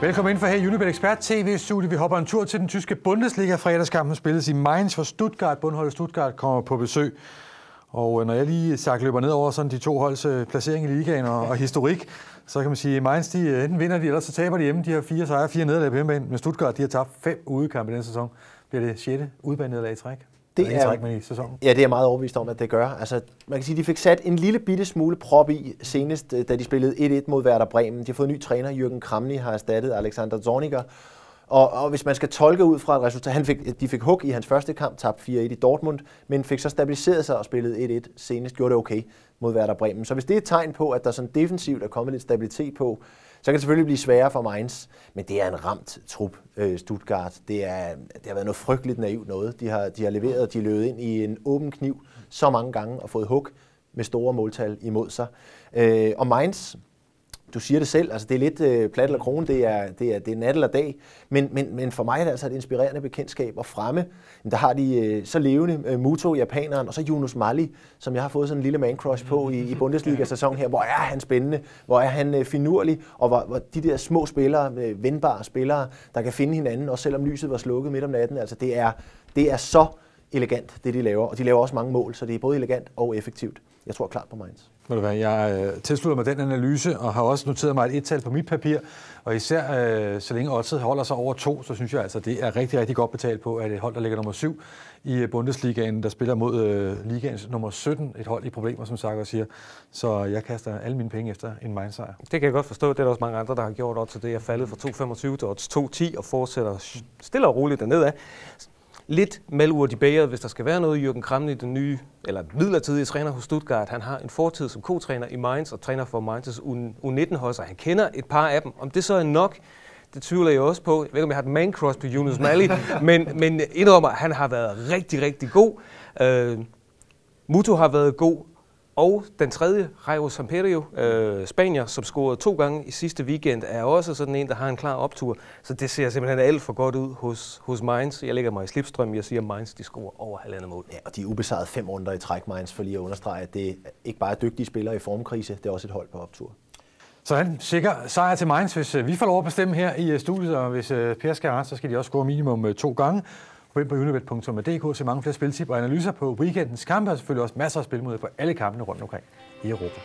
Velkommen ind for her i Unibet Expert TV-studie. Vi hopper en tur til den tyske Bundesliga. Fredagskampen spilles i Mainz, hvor Stuttgart, bundholdet Stuttgart, kommer på besøg. Og øh, når jeg lige sagt løber ned over sådan de to holds øh, placering i ligaen og, og historik, så kan man sige, at Mainz, de, øh, enten vinder de, eller så taber de hjemme. De har fire sejre, fire nederlag på hjemmebane. Men Stuttgart, de har tabt fem udekampe i den sæson. Bliver det sjette udbanenederlag i træk? Det er, træk med i sæsonen. Ja, det er jeg meget overbevist om, at det gør. Altså, man kan sige, de fik sat en lille bitte smule prop i senest, da de spillede 1-1 mod Werder Bremen. De har fået en ny træner, Jürgen Kramny, har erstattet Alexander Zorniger. Og, og hvis man skal tolke ud fra et resultat, han fik, de fik hug i hans første kamp, tabt 4-1 i Dortmund, men fik så stabiliseret sig og spillet 1-1 senest, gjorde det okay mod Werder Bremen. Så hvis det er et tegn på, at der sådan defensivt er kommet lidt stabilitet på, så kan det selvfølgelig blive sværere for Mainz, men det er en ramt trup, øh, Stuttgart. Det, er, det har været noget frygteligt naivt noget. De har, de har leveret, de har løbet ind i en åben kniv så mange gange og fået hug med store måltal imod sig. Øh, og Mainz, du siger det selv, altså det er lidt øh, plat eller krone, det er, det, er, det er nat eller dag, men, men, men for mig er det altså et inspirerende bekendtskab og fremme. Der har de øh, så levende øh, Muto, japaneren, og så Yunus Mali, som jeg har fået sådan en lille man crush på i, i Bundesliga-sæson her. Hvor er han spændende, hvor er han øh, finurlig, og hvor, hvor de der små spillere, øh, vendbare spillere, der kan finde hinanden, også selvom lyset var slukket midt om natten, altså det er, det er så elegant, det de laver. Og de laver også mange mål, så det er både elegant og effektivt. Jeg tror klart på Mainz. Ved du hvad, jeg øh, tilslutter mig den analyse, og har også noteret mig et et-tal på mit papir. Og især øh, så længe oddset holder sig over to, så synes jeg altså, det er rigtig, rigtig godt betalt på, at et hold, der ligger nummer syv i øh, Bundesligaen, der spiller mod øh, ligaens nummer 17, et hold i problemer, som Sager siger. Så jeg kaster alle mine penge efter en Mainz-sejr. Det kan jeg godt forstå. Det er der også mange andre, der har gjort også det. Jeg er faldet fra 2,25 til odds 2,10 og fortsætter stille og roligt dernede af lidt malurt i bæret, hvis der skal være noget. Jürgen Kramny, den nye, eller midlertidige træner hos Stuttgart, han har en fortid som co-træner i Mainz og træner for Mainz' U19-hold, så han kender et par af dem. Om det så er nok, det tvivler jeg også på. Jeg ved ikke, om jeg har et man cross på Yunus Mali, men, men indrømmer, han har været rigtig, rigtig god. Uh, Muto har været god. Og den tredje, Rayo Samperio, øh, Spanier, som scorede to gange i sidste weekend, er også sådan en, der har en klar optur. Så det ser simpelthen alt for godt ud hos, hos Mainz. Jeg lægger mig i slipstrøm, jeg siger, at Mainz de scorer over halvandet mål. Ja, og de er ubesejret fem runder i træk, Mainz, for lige at understrege, at det ikke bare er dygtige spillere i formkrise, det er også et hold på optur. Så han sikker sejr til Mainz, hvis øh, vi får lov at bestemme her i øh, studiet, og hvis øh, Per skal ret, så skal de også score minimum to gange. Gå ind på unibet.dk til mange flere spiltip og analyser på weekendens kampe, og selvfølgelig også masser af spilmåder på alle kampene rundt omkring i Europa.